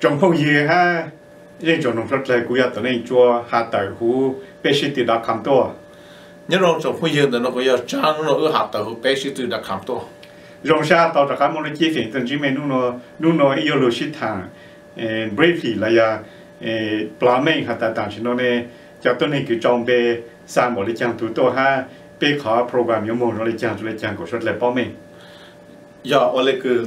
trong phong gì ha. Riêng trong nông thôn là cũng có nên cho hạ tàu hú bé sĩ từ đó cầm to nhớ rồi trong phong gì nó có trang nó ở hạ tàu hú bé sĩ từ đó cầm to rong xa tàu cả một chi phí từng chỉ mình nó nó nó yêu lo sĩ thang briefly là ya planning hạ tàu tàng chỉ nó này cho tôi nên cứ trong bé sang một cái trang thủ to ha. Bé khó program một nó lấy trang lấy trang của xuất lại bao mình ya ở đây cứ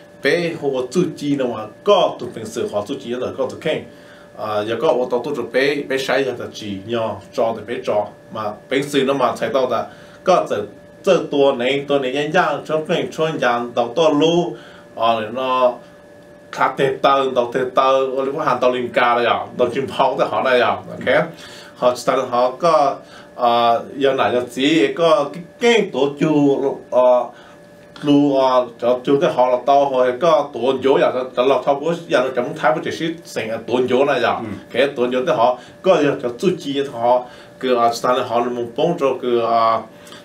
bé hồ chú chi nó mà có tụ bình sự hồ chú chi là có tụ khen à giờ có ô tô tụ bé bé sai là chỉ nhỏ cho thì bé cho mà bình sự nó mà thấy đâu là có tụ tụ tua này tua này nhân dạng cho cái chuyên dạng đầu to lu à nó khác thế tờ đầu thế tờ ở lúc hàng tàu linh ca rồi à đầu chim phong thì họ là à ok họ chỉ họ có à giờ này giờ chỉ có cái cái tổ chu à lu à cho chúng họ là tao hồi có tuần chỗ giờ cho lọc thao bố giờ là chống thái bố chỉ sĩ thành là tuần này giờ. Ừ. Cái tuần chỗ thì họ có giờ cho tu chi họ cứ à ta là họ là bông cho cứ à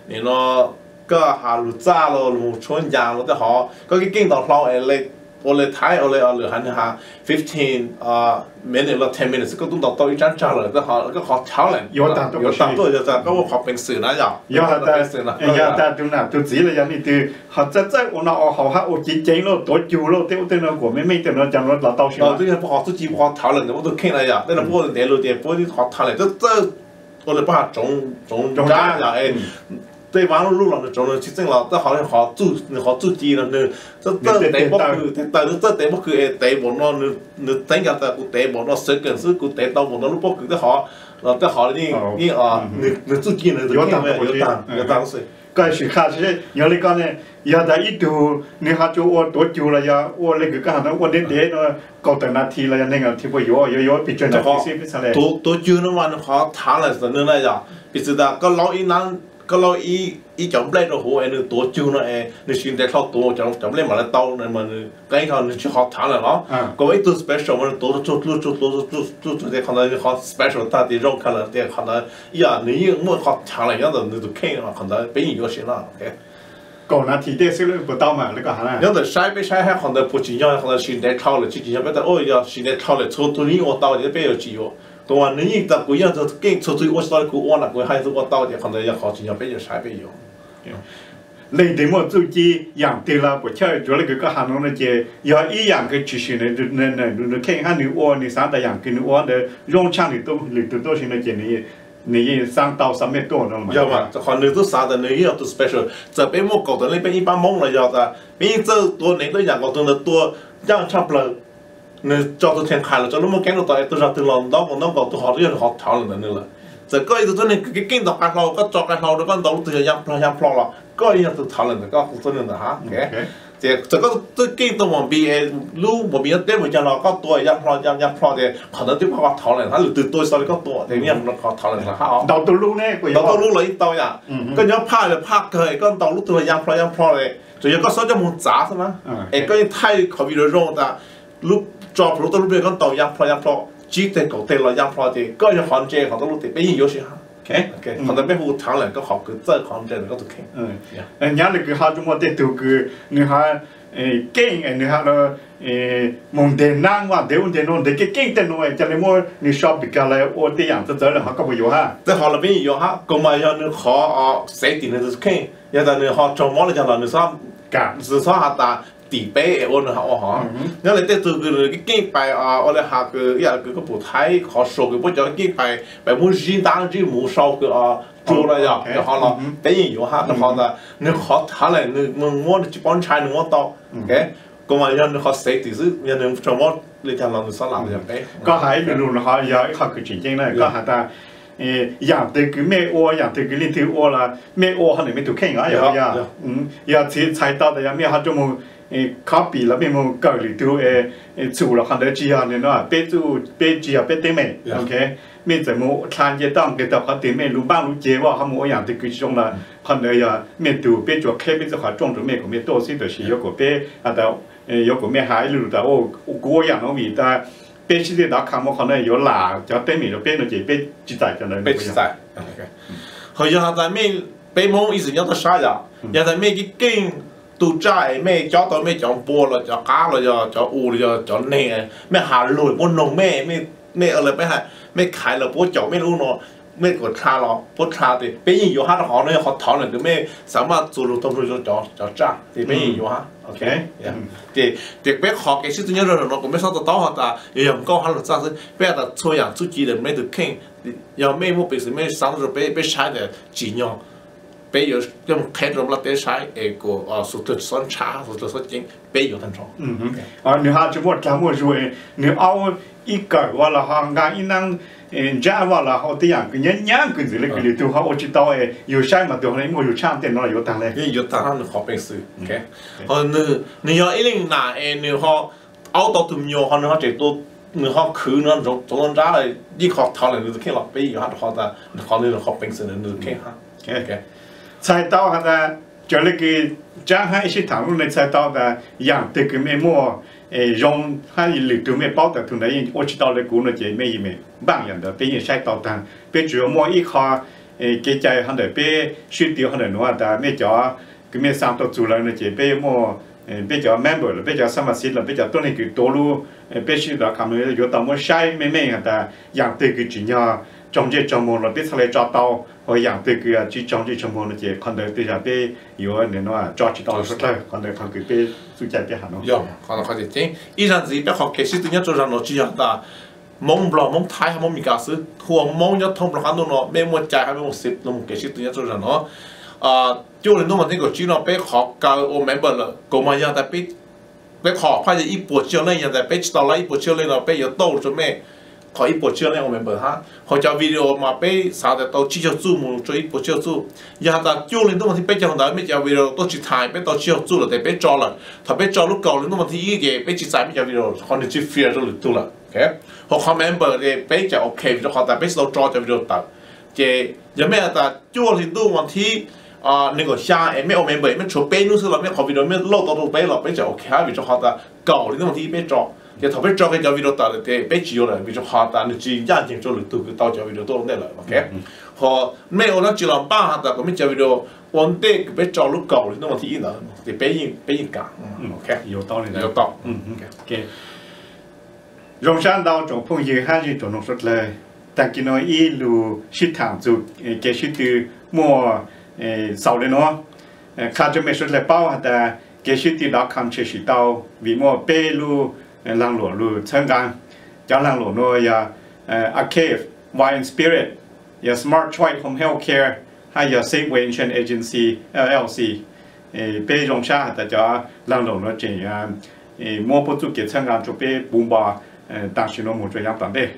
nên nó có à, hà lu cha rồi một chuyên gia rồi thì họ. Có cái kinh tàu lâu ấy โอเลท้ายโอเลเอา원래 타이 원래 원래 한하 15เอ่아 minute or 10 minutes ก็ต้องต่อตัวอีจังจ้าเลยก็ขอก็ขอเท่าเลยยอดตางตัวก็ตังตัวจะจะก็ว่าขอเป็นสื่อนะอย่างยอดตามสื่อนะยอดตามตรงนั้นตัวสีเลยยันนี่คือเขาจะจะอุณหภูมิเขาอุจิเจงโลตัวจูโลเต้เต้เราก็ไม่ไม่เต้เราจังเราเราต้องเชื่อเราตัวพอตัวจีพอเช้าเลยแต่ว่าตัวเข่งอะไรอย่างแต่เราพอเดี๋ยวเาเดี๋ยวพอที่ขอเช้าเลยจงจา我哋把中中中間就係。对完了路上的走了去正了，这好像好住好住机了，那这这得不去，这但这得不去，哎，得不那那那等下在古得不那谁跟谁古得到不那路不去的好，那这好你你啊，你你住机呢？有当有当有当是。该去看这些，原来讲呢，要在一度，你还就我多久了呀？我那个干啥？我那天呢，搞等那天了呀，那个天不有，有有比较那些比较嘞。多多久了嘛？那好，谈了是那那呀，比知道，个老一男。 ก็เราอีอีจอมเล่นเราหัวไอ้นึตัวจูนะไอ้นึชินแต่เขาตัวจอมจอมเล่นมาแล้วเต้านั่นมันใกล้เขานึชิฮอตทางเลยเนาะก็ไอ้ตัวสเปเชียลมันตัวจุดจุดจุดจุดจุดจุดจุดที่เขาเนี่ยเขาสเปเชียลตาที่ร้องเขาเลยที่เขาเนี่ยอย่างนี้มันเขาทางเลยอย่างนั้นตัวเข่งเขาเนี่ยเป็นอย่างนี้นะโอเค狗呢提袋水了不到嘛，那个哈啦。要是晒被晒还好的不紧要，好的现在炒了，最紧要不得哦要现在炒了，从土里我到这边要几哦。对伐？人伊搭贵阳这经出去，我去到里看，那哪？还是我到底可能要好几年，毕竟啥也用有。内地我自己养对。了，不巧住了个个行农那街，要一样个几十那，就那那那那看一下你我，你啥头养给你窝的，用钱你都里多少钱那街，你你也上到上面多了嘛？要嘛，这行里都啥的，你也要都 special。这边我搞的那边一般蒙了，要是，你这多，你都养个都能多，养差不多。那叫做天开了，叫那么干了到都让都让到我那个都好多人好讨论的那了。这个一直真的给跟到干好，个做干好的个到都要养养养跑了，个一样都讨论的，个好真的哈。OK。这这个都跟到我比诶，路我比那对不讲了，个多养跑养养跑的，可能就怕讨论，他就多少的个多，这样那个讨论了哈。到到路呢，到到路了一到呀，个要怕就怕个，个到路都养跑养跑的，所以个说叫么杂是吗？诶，个太可比了肉的路。 job lúc đó lúc đó tàu yap lo yap lo chỉ để cổ tên là yap lo thì có những hoàn chế họ đó thì bây giờ yếu sĩ hả OK OK họ đó bây giờ có học cái rất hoàn chế là có được OK nhớ là cái họ chúng ta từ cái người kinh người họ là mong đề năng và đề vấn đề để cái kinh tế nó cho nên mua người shop bị cái là ô tiền cho tới là họ có bao ha thế họ là bây giờ ha còn mà giờ nó khó tiền là được kinh là họ trồng món là giờ là sao sao hạt ta Tibet ôn họ họ nhớ lại từ cái cái bài à ở đây học cái ya cái cái bộ thái họ số cái bộ cho cái bài bài muốn riêng đang riêng muốn sau cái à chỗ này ya cái họ là tự nhiên 有哈那好的你好他来你问我去帮拆你我到，OK，咁啊人好死第是人哋怎么你睇人哋所諗嘅，個係一路好有學佢前景咧，個係但。อย่างตัวกูไม่อ้วอย่างตัวกูลิ้นตัวอ้วละไม่อ้วเขาเนี่ยไม่ถูกแข่งอะไรอย่างเงี้ยอืมอย่างที่ใช้ตาแต่ยังไม่ฮัจมูก 诶 copy 了，别么搞里头诶诶做了看到只下呢喏，别做别只下别对面，OK，没怎么参加当给到他对面路帮路接哇，他们一样的举种了，看到呀，没做别做开别做下种着咩个咩多些就是有个别啊到诶有个咩海路的哦，我样咯咪但。别是的，那看我可能有辣，叫对面就别那些别鸡仔就能。别鸡仔，OK。好像在面北蒙一直要到啥呀？要在面个根。tu cha mẹ cho tôi mẹ cho bùa rồi cho cá rồi cho cho u rồi cho nè. Mẹ hà lùi bố nông mẹ mẹ mẹ ở lại mẹ hà mẹ khai là bố cho mẹ luôn nó. Mẹ có cha lo bố cha thì bây giờ yêu hát họ nó họ thọ này thì mẹ. Sao mà chủ lực tâm rồi cho cho cha thì bây giờ yêu hát ok? Ừ. Dạ. Thì thì bé họ cái sự nhớ rồi nó cũng biết sao tao tao họ ta. Yểm câu hát luật ra thì bé ta chơi à chú chỉ là mẹ được kinh giờ mẹ mua bị sự mẹ sáng rồi bé bé sai để chỉ nhau bây giờ trong khai rộng là tế sai ê của ờ số tự son cha số tự son chính bây giờ thành trọng à nếu họ chỉ muốn làm một rồi nếu ao ít cái hoặc là họ ngang ít năng giá hoặc là họ tiền cái nhẫn nhẫn cái gì là cái điều họ chỉ tao ấy yêu sai mà điều này mua yêu chăm tiền nó yêu tăng lên yêu tăng nó khó bên sự ok. Họ nếu nếu họ ít linh nà nếu họ ao tao tụm nhiều họ nếu họ chỉ tôi nếu họ khứ nó giống giống ra là đi học thảo là được khi là bây giờ họ họ ta họ nên học bên sự nên được khi ha. Ok 菜刀哈的，就那个江海一些讨论的菜刀的，养这个面膜，诶，用它里头面包的，同那我知道的古那姐妹一面，帮人的，别人晒刀的，别主要摸一卡，诶，给在他的别水掉他的挪的，没叫，个面上到做了那姐别摸。比较 member 了，比较什么事了，比较多那个多路，必须了，他们有到么晒妹妹的，养这个主要。 trong chế trong môn là biết sao lại cho tao hồi dạng từ cái chỉ trong chế trong môn là chỉ còn đời từ giờ bé yếu nên nó cho chỉ tao rất là còn đời còn cái bé suy chạy bé hà nội Yo, còn còn cái gì? ý rằng gì bé học cái gì tự nhiên cho rằng nó chỉ là ta mong blo mong thái hay mong mi cả sự huang mong nhất thông blo hắn nó mê mua chạy hay mê mua xịt nó cái gì tự nhiên cho rằng nó à chỗ này nó mà thế cái chỉ nó bé học cái ô member là cố mà giờ ta bé bé học phải là ít bộ chiều lên giờ ta bé chỉ tao lấy ít bộ chiều lên nó bé yếu đâu cho mẹ 可一波车呢，我们不哈，或者 video 嘛被啥的都只要做么做一波车做，然后他教练都问题被讲到没叫 video 都去ถ่าย被到只要做了得被抓了，他被抓了高了，那问题一个被去在没叫 video 可能去 fear 就做了，OK，或 member 的被叫 OK 就好，但被都抓就 video 到，这有没有的教练都问题。啊，那个下诶，没我们没没出背弄出了，没好 video 没漏到都背了，被叫 OK，还比较好的，高的那问题被抓。 thì thằng biết cho cái giáo viên đó thì biết chịu rồi vì cho họ ta nên chỉ gia đình cho lực từ cái tao giáo viên đó này là ok họ mấy ông nó chỉ làm ba hạt có mấy giáo viên đó ổn định biết cho lúc cầu thì nó mà thì nào thì bé yên bé yên cả ok có đạo lý có đạo ok rong san đào trong phong yên hai gì trong nông xuất lời但见到一路市场就呃，继续的莫呃，少的喏，呃，看着没说来包的，继续的拿看确实到，为莫北路。 Ờ, lang lua lu chen gang cha lang lua nuôi ya ờ, ờ, archive wine spirit. Ya smart choice home healthcare hay ya safe way insurance agency llc pe rong sha ta cha lang lua no chen ya mo po tu ke chen gang chu pe bum nông ở shi no rồi, chu yang tan de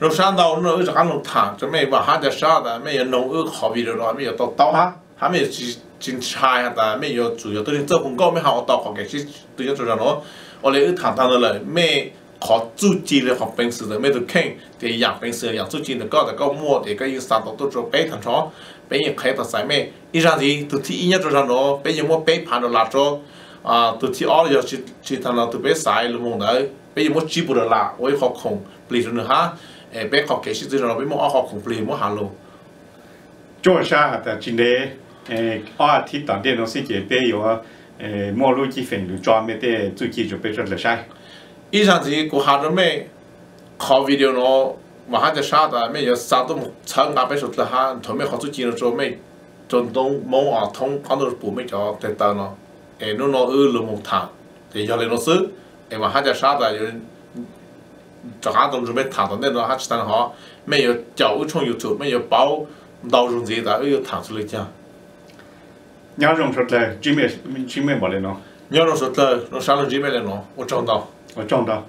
เราสร้างดาวน์เราจะกันลงทางจะไม่ว่าหาจะสร้างแต่ไม่ยังนงเอื้อขอบีเดียวเราไม่ยังต้องเต้าฮะ 哈，还没有进进菜的，没有主要都是做广告，没好到好给是对要做啥咯。我哋去谈谈的嘞，咩学租金咧学平时的咩都倾，啲养平时养租金的高的高摸的个有三到都做背谈床，俾人开到晒咩，一上子都睇一日做上咯，俾人摸背盘到拉咗，啊都睇all 要去去谈到都俾晒了蒙的，俾人摸基本的拉，我学空，比如呢哈，诶俾学几时做上，俾摸学空，比如摸下路。做啥的今天 诶，我提當啲東西嘅俾有啊。诶，马路几分路专门的最近就被这了晒。以上是过下着没考 video 咯，马上就啥的没有啥都长阿被说了哈，头面好做几了做没，中东某啊通看到不没叫得到咯，诶，侬侬二路木谈，对要来侬是，诶马上就啥的有。这下都准备谈到那种还吃 tan 好，没有教育从有做，没有包到容这的，又谈出来讲。Nhớ rong sốt là chỉ mẹ chỉ mẹ bỏ lên nó nhớ rong sốt là nó sáng là chỉ mẹ lên nó ở trong đó ở trong đó